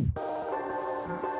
Bye.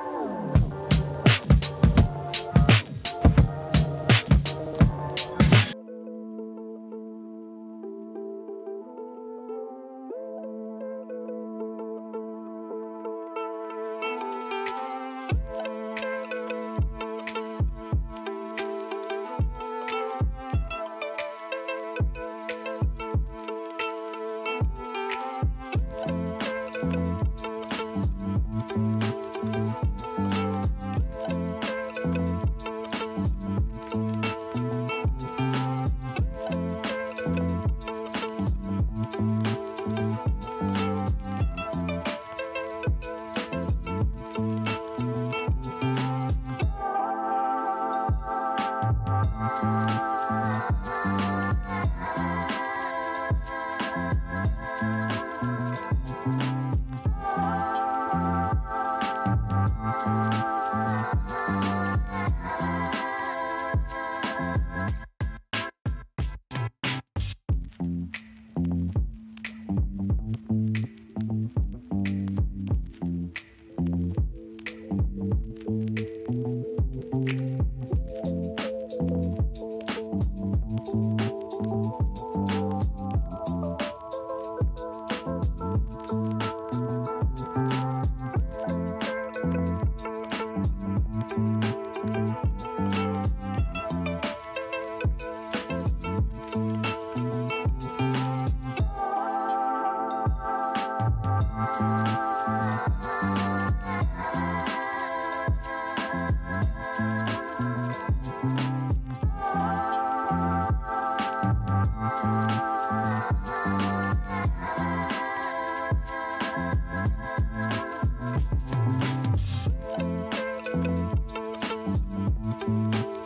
you